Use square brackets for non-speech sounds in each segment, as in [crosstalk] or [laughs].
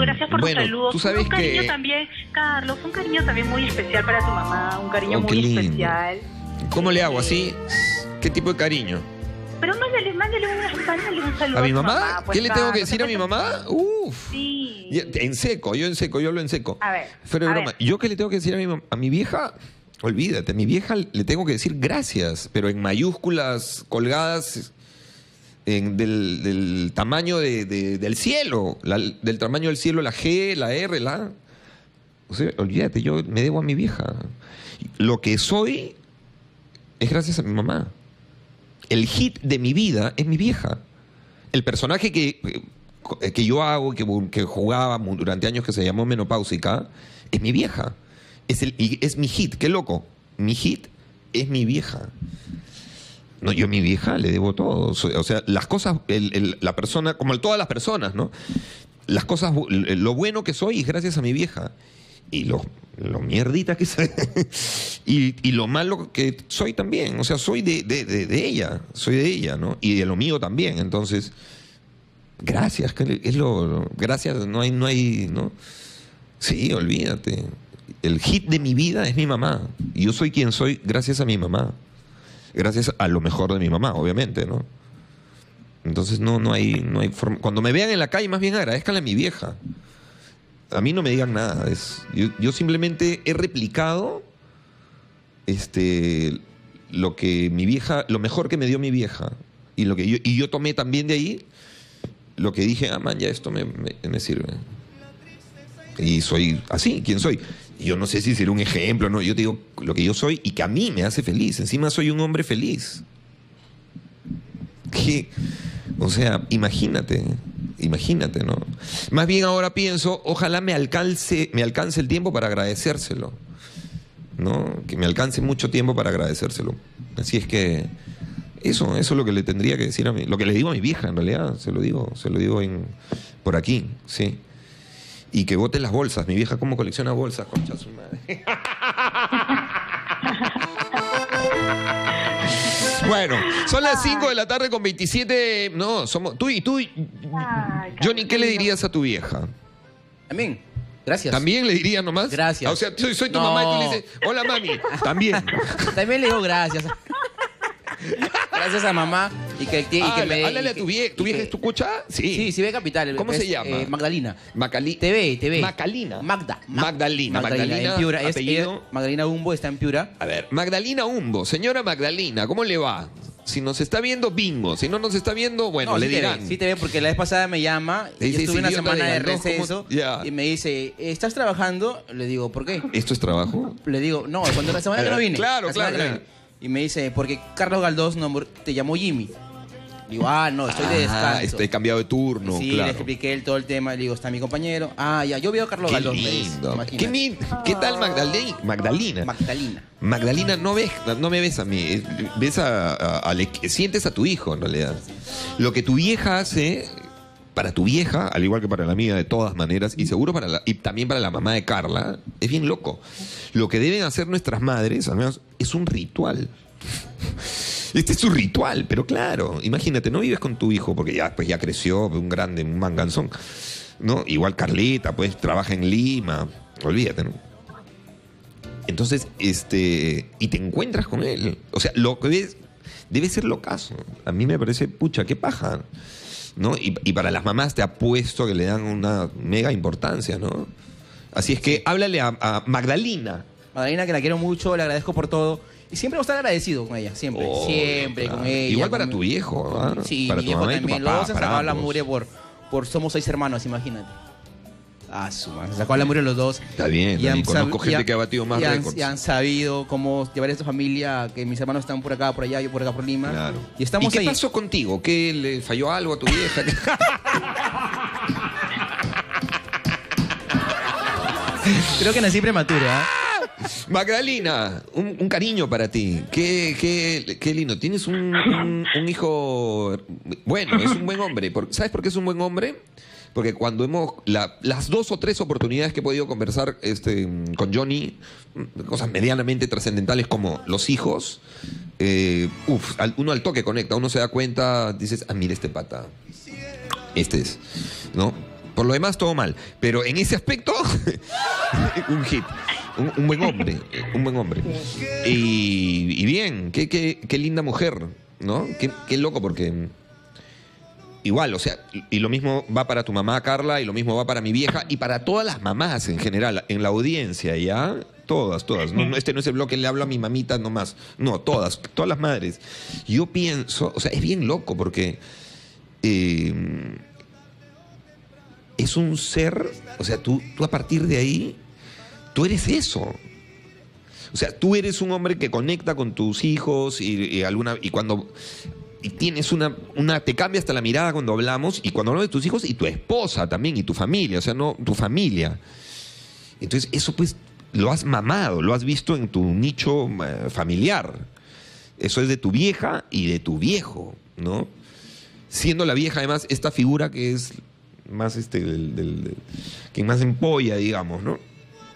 Gracias por Bueno, los saludos. tú sabes un cariño que- también, Carlos, un cariño también muy especial para tu mamá, un cariño Oh, muy lindo. especial. ¿Cómo le hago así? ¿Qué tipo de cariño? Pero mándale, mándale, una, mándale un saludo ¿A mi mamá? pues, ¿Qué le tengo que decir a mi mamá? Uf. Sí. En seco, yo en seco, yo hablo en seco. A ver, Fuera de broma. ver. ¿Yo qué le tengo que decir a mi, a mi vieja? Olvídate, a mi vieja le tengo que decir gracias, pero en mayúsculas colgadas en- del, tamaño de- de- del cielo, la- del tamaño del cielo, la G, la R, la A. O sea, olvídate, yo me debo a mi vieja. Lo que soy es gracias a mi mamá. El hit de mi vida es mi vieja. El personaje que, eh, que yo hago, que, jugaba durante años, que se llamó Menopáusica, es mi vieja. Es, el, es mi hit, qué loco. Mi hit es mi vieja. No, yo a mi vieja le debo todo. O sea, las cosas, el- la persona, como todas las personas, ¿no? Las cosas, lo bueno que soy es gracias a mi vieja. Y lo, lo mierdita que soy. [laughs] y, y lo malo que soy también. O sea, soy de, de- de- de ella. Soy de ella, ¿no? Y de lo mío también. Entonces, gracias. Es lo- gracias, no hay, no hay, ¿no? Sí, olvídate. El hit de mi vida es mi mamá. Y yo soy quien soy gracias a mi mamá. Gracias a lo mejor de mi mamá, obviamente, ¿no? Entonces no, no hay, no hay forma. Cuando me vean en la calle, más bien agradezcanle a mi vieja. A mí no me digan nada. Es, yo, yo simplemente he replicado este lo que mi vieja, lo mejor que me dio mi vieja. Y lo que yo, y yo tomé también de ahí lo que dije, ah, man, ya esto me, me- me sirve. Y soy así, ¿quién soy? Yo no sé si será un ejemplo, no. Yo te digo lo que yo soy y que a mí me hace feliz. Encima soy un hombre feliz. Que, o sea, imagínate, imagínate, ¿no? Más bien ahora pienso, ojalá me alcance, me alcance el tiempo para agradecérselo. ¿No? Que me alcance mucho tiempo para agradecérselo. Así es que eso, eso es lo que le tendría que decir a mí, lo que le digo a mi vieja en realidad, se lo digo, se lo digo en por aquí, sí. Y que bote las bolsas. Mi vieja cómo colecciona bolsas, concha su madre. [laughs] Bueno, son las 5 de la tarde con 27. No, somos. Tú y tú. y- Ay, Johnny, ¿qué le dirías a tu vieja? Amén. Gracias. ¿También le dirías nomás? Gracias. Ah, O sea, soy, soy tu No. mamá y tú le dices, hola mami. También. [laughs] También le digo gracias. [laughs] gracias a mamá y que, y que Háblale, me. háblale y a tu vieja. ¿Tu vieja que- es tu cucha? Sí. Sí, sí ve Capital. ¿Cómo Es, se llama? eh, Magdalena. Macali. TV, TV. Macalina. Magda. Ma- Magdalena. Magdalena, en Piura. Es- apellido. Magdalena Humbo está en Piura. A ver, Magdalena Humbo. Señora Magdalena, ¿cómo le va? Si nos está viendo, bingo. Si no nos está viendo, bueno, no, le sí te dirán. ve, sí te ve, porque la vez pasada me llama y estuve "Ese una semana de de Galdós, ¿cómo- receso y me dice, ¿estás trabajando? Le digo, ¿por qué? ¿Esto es trabajo? Le digo, no, cuando la semana que no vine. Claro, claro. Y me dice, porque Carlos Galdós nombró- te llamó Jimmy. Digo, ah, no, estoy de Ah, descanso. estoy cambiado de turno, sí, le expliqué el- todo el tema. Le digo, está mi compañero. Ah, ya, yo veo a Carlos Qué Galdós. me dice, lindo. Qué, lin- ¿Qué tal Magdalena? Magdalena. Magdalena. Magdalena, no ves, no me ves a mí, eh, ves a, a- a sientes a tu hijo en realidad. Lo que tu vieja hace para tu vieja, al igual que para la mía de todas maneras, y seguro para la, y también para la mamá de Carla, es bien loco. Lo que deben hacer nuestras madres, al menos, es un ritual. Este es un ritual, pero claro, imagínate, no vives con tu hijo porque ya, pues ya creció, un grande, un manganzón. ¿no? Igual Carlita, pues trabaja en Lima, olvídate, ¿no? Entonces, este, y te encuentras con él. O sea, lo que ves debe ser lo caso. A mí me parece, pucha, qué paja. ¿No? Y, y para las mamás te apuesto que le dan una mega importancia, ¿no? Así es que háblale a, a Magdalena. Magdalena, que la quiero mucho, le agradezco por todo. Y siempre voy a estar agradecido con ella, siempre. Oh, siempre claro. con ella. Igual para tu viejo, ¿ah? Sí, para mi tu viejo mamá y tu también. papá, Los dos se la mugre por, por Somos Seis Hermanos, imagínate. Ah, su madre. Sacó la mugre los dos. Está bien, Y han conozco gente y han- que ha batido más y han, récords. y han sabido cómo llevar a esta familia, que mis hermanos están por acá, por allá, yo por acá, por Lima. Claro. Y estamos qué ahí. pasó contigo? ¿Qué le falló algo a tu vieja? [laughs] Creo que nací prematuro, ¿ah? Magdalena, un, un cariño para ti. Qué, qué, qué lindo. Tienes un, un- un hijo. Bueno, es un buen hombre. ¿Sabes por qué es un buen hombre? Porque cuando hemos. la- las dos o tres oportunidades que he podido conversar este, con Johnny, cosas medianamente trascendentales como los hijos, eh, uf, uno al toque conecta, uno se da cuenta, dices, ah, mira este pata. Este es, ¿no? Por lo demás, todo mal. Pero en ese aspecto, [laughs] un hit. Un, un buen hombre. Un buen hombre. Y, y bien, qué, qué, qué linda mujer, ¿no? Qué, qué loco porque igual, o sea, y lo mismo va para tu mamá Carla, y lo mismo va para mi vieja, y para todas las mamás en general, en la audiencia, ¿ya? Todas, todas. No, este no es el bloque, le hablo a mi mamita nomás. No, todas, todas las madres. Yo pienso, o sea, es bien loco porque eh, es un ser, o sea, tú, tú a partir de ahí, tú eres eso. O sea, tú eres un hombre que conecta con tus hijos y alguna y cuando y tienes una, una, te cambia hasta la mirada cuando hablamos y cuando hablamos de tus hijos y tu esposa también y tu familia, o sea, no tu familia. Entonces, eso pues lo has mamado, lo has visto en tu nicho eh, familiar. Eso es de tu vieja y de tu viejo, ¿no? Siendo la vieja además esta figura que es más este del, del, que más empolla, digamos, ¿no?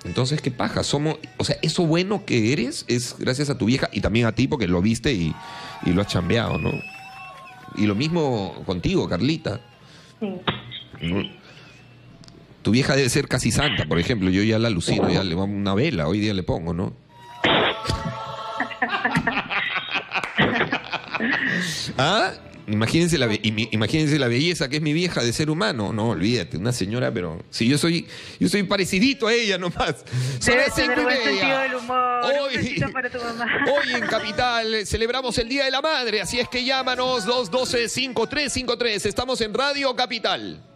Entonces, qué paja, somos, o sea, eso bueno que eres es gracias a tu vieja y también a ti porque lo viste y, y lo has chambeado, ¿no? Y lo mismo contigo, Carlita. Sí. ¿No? Tu vieja debe ser casi santa, por ejemplo. Yo ya la alucino, ya le pongo una vela, hoy día le pongo, ¿no? [laughs] ¿Ah? Imagínense la, imagínense la belleza que es mi vieja de ser humano. No, olvídate, una señora, pero si yo soy, yo soy parecidito a ella nomás. Tener buen sentido del humor. Hoy, [laughs] hoy en Capital celebramos el Día de la Madre, así es que llámanos 212-5353. Estamos en Radio Capital.